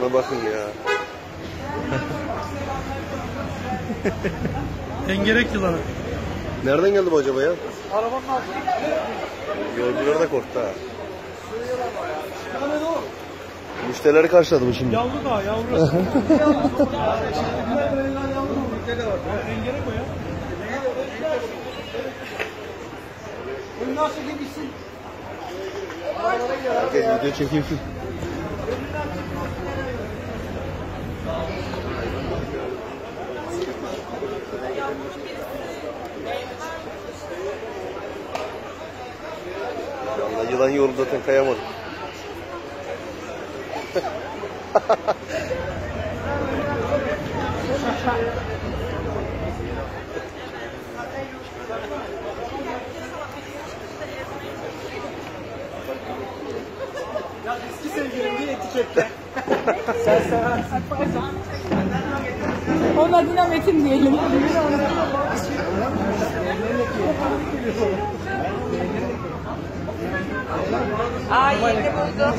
Yılana bakın ya. Engerek yılanı. Nereden geldi bu acaba ya? Arabanın altında. Yolcular da korktu ha. Müşterileri karşıladım şimdi. Yavru daha yavru. Engerek o ya. Herkes video çekiyor Vallahi yılan yolu zaten kayamadım. Eski sevgilim diye etiketle. Onun adına Metin diyelim. Aa yeni buldum.